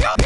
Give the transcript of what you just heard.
Yo, yo!